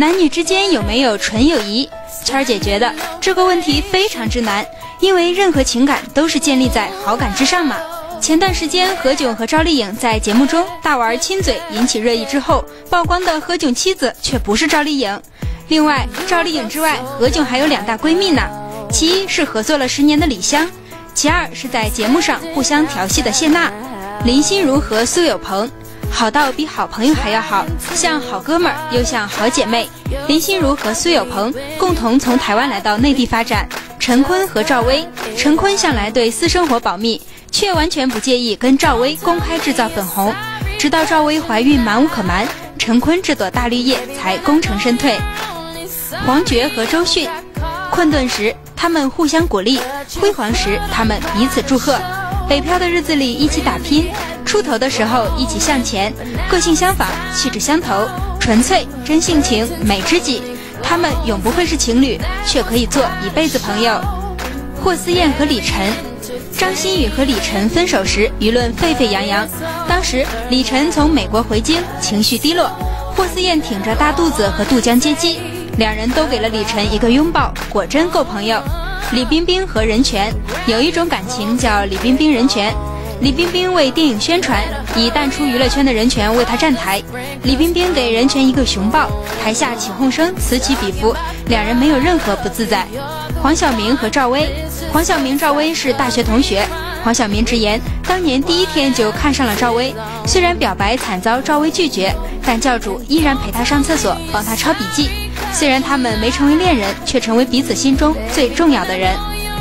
男女之间有没有纯友谊？圈儿姐觉得这个问题非常之难，因为任何情感都是建立在好感之上嘛。前段时间何炅和赵丽颖在节目中大玩亲嘴引起热议之后，曝光的何炅妻子却不是赵丽颖。另外，赵丽颖之外，何炅还有两大闺蜜呢，其一是合作了十年的李湘，其二是在节目上互相调戏的谢娜。林心如和苏有朋。好到比好朋友还要好，像好哥们儿又像好姐妹。林心如和苏有朋共同从台湾来到内地发展。陈坤和赵薇，陈坤向来对私生活保密，却完全不介意跟赵薇公开制造粉红。直到赵薇怀孕瞒无可瞒，陈坤这朵大绿叶才功成身退。黄觉和周迅，困顿时他们互相鼓励，辉煌时他们彼此祝贺。北漂的日子里一起打拼。出头的时候一起向前，个性相仿，气质相投，纯粹真性情，美知己。他们永不会是情侣，却可以做一辈子朋友。霍思燕和李晨，张馨予和李晨分手时，舆论沸沸扬扬。当时李晨从美国回京，情绪低落，霍思燕挺着大肚子和杜江接机，两人都给了李晨一个拥抱，果真够朋友。李冰冰和任泉，有一种感情叫李冰冰任泉。李冰冰为电影宣传，以淡出娱乐圈的人权为她站台。李冰冰给人权一个熊抱，台下起哄声此起彼伏，两人没有任何不自在。黄晓明和赵薇，黄晓明、赵薇是大学同学。黄晓明直言，当年第一天就看上了赵薇，虽然表白惨遭赵薇拒绝，但教主依然陪她上厕所，帮她抄笔记。虽然他们没成为恋人，却成为彼此心中最重要的人。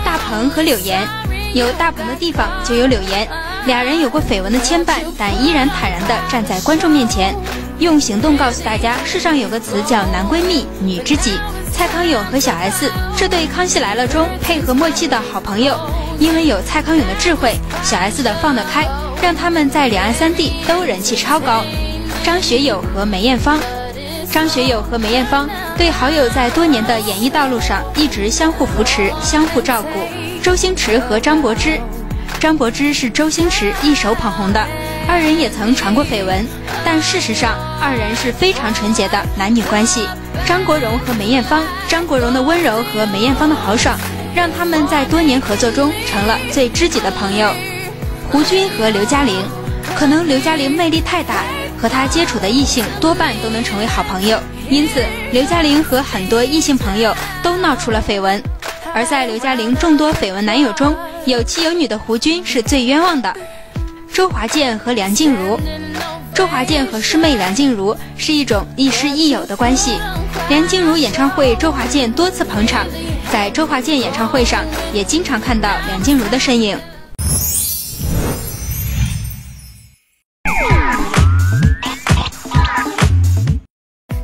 大鹏和柳岩，有大鹏的地方就有柳岩。俩人有过绯闻的牵绊，但依然坦然地站在观众面前，用行动告诉大家，世上有个词叫男闺蜜、女知己。蔡康永和小 S 这对《康熙来了》中配合默契的好朋友，因为有蔡康永的智慧，小 S 的放得开，让他们在两岸三地都人气超高。张学友和梅艳芳，张学友和梅艳芳对好友在多年的演艺道路上一直相互扶持、相互照顾。周星驰和张柏芝。张柏芝是周星驰一手捧红的，二人也曾传过绯闻，但事实上二人是非常纯洁的男女关系。张国荣和梅艳芳，张国荣的温柔和梅艳芳的豪爽，让他们在多年合作中成了最知己的朋友。胡军和刘嘉玲，可能刘嘉玲魅力太大，和她接触的异性多半都能成为好朋友，因此刘嘉玲和很多异性朋友都闹出了绯闻。而在刘嘉玲众多绯闻男友中，有妻有女的胡军是最冤枉的。周华健和梁静茹，周华健和师妹梁静茹是一种亦师亦友的关系。梁静茹演唱会，周华健多次捧场，在周华健演唱会上也经常看到梁静茹的身影。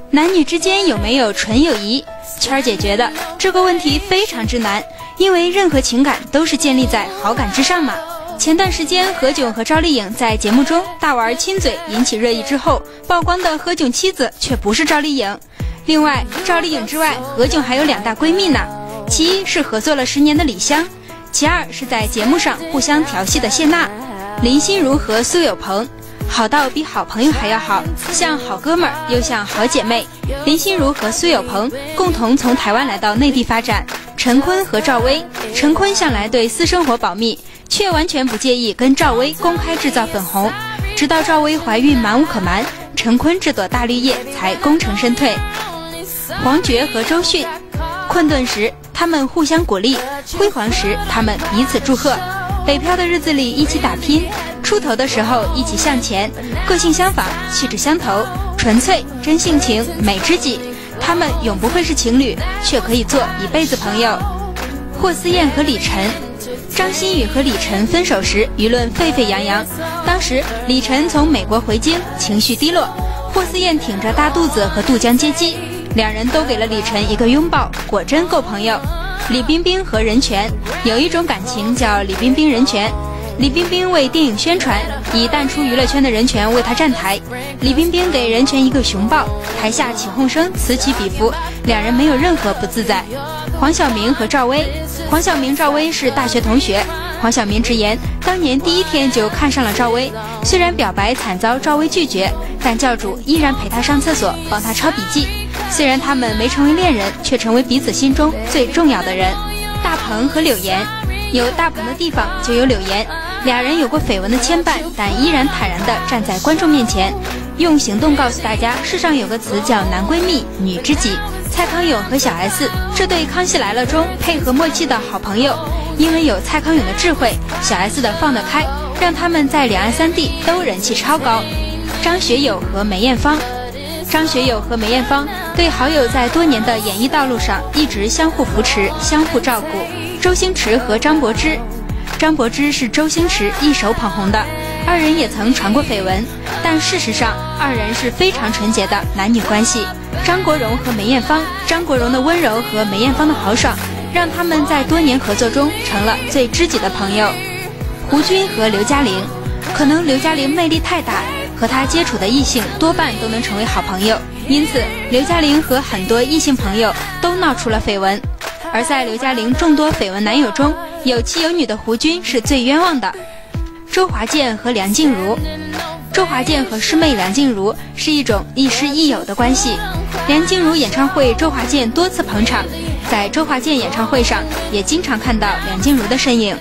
男女之间有没有纯友谊？圈儿姐觉得这个问题非常之难，因为任何情感都是建立在好感之上嘛。前段时间何炅和赵丽颖在节目中大玩亲嘴引起热议之后，曝光的何炅妻子却不是赵丽颖。另外，赵丽颖之外，何炅还有两大闺蜜呢，其一是合作了十年的李湘，其二是在节目上互相调戏的谢娜。林心如和苏有朋。好到比好朋友还要好，像好哥们儿又像好姐妹。林心如和苏有朋共同从台湾来到内地发展。陈坤和赵薇，陈坤向来对私生活保密，却完全不介意跟赵薇公开制造粉红。直到赵薇怀孕瞒无可瞒，陈坤这朵大绿叶才功成身退。黄觉和周迅，困顿时他们互相鼓励，辉煌时他们彼此祝贺。北漂的日子里一起打拼。出头的时候一起向前，个性相仿，气质相投，纯粹真性情，美知己。他们永不会是情侣，却可以做一辈子朋友。霍思燕和李晨，张馨予和李晨分手时，舆论沸沸扬扬。当时李晨从美国回京，情绪低落，霍思燕挺着大肚子和杜江接机，两人都给了李晨一个拥抱，果真够朋友。李冰冰和任泉，有一种感情叫李冰冰任泉。李冰冰为电影宣传，以淡出娱乐圈的任泉为她站台。李冰冰给任泉一个熊抱，台下起哄声此起彼伏，两人没有任何不自在。黄晓明和赵薇，黄晓明、赵薇是大学同学。黄晓明直言，当年第一天就看上了赵薇，虽然表白惨遭赵薇拒绝，但教主依然陪她上厕所，帮她抄笔记。虽然他们没成为恋人，却成为彼此心中最重要的人。大鹏和柳岩，有大鹏的地方就有柳岩。俩人有过绯闻的牵绊，但依然坦然地站在观众面前，用行动告诉大家：世上有个词叫男闺蜜、女知己。蔡康永和小 S 这对《康熙来了》中配合默契的好朋友，因为有蔡康永的智慧，小 S 的放得开，让他们在两岸三地都人气超高。张学友和梅艳芳，张学友和梅艳芳对好友在多年的演艺道路上一直相互扶持、相互照顾。周星驰和张柏芝。张柏芝是周星驰一手捧红的，二人也曾传过绯闻，但事实上二人是非常纯洁的男女关系。张国荣和梅艳芳，张国荣的温柔和梅艳芳的豪爽，让他们在多年合作中成了最知己的朋友。胡军和刘嘉玲，可能刘嘉玲魅力太大，和她接触的异性多半都能成为好朋友，因此刘嘉玲和很多异性朋友都闹出了绯闻。而在刘嘉玲众多绯闻男友中，有妻有女的胡军是最冤枉的。周华健和梁静茹，周华健和师妹梁静茹是一种亦师亦友的关系。梁静茹演唱会，周华健多次捧场，在周华健演唱会上也经常看到梁静茹的身影。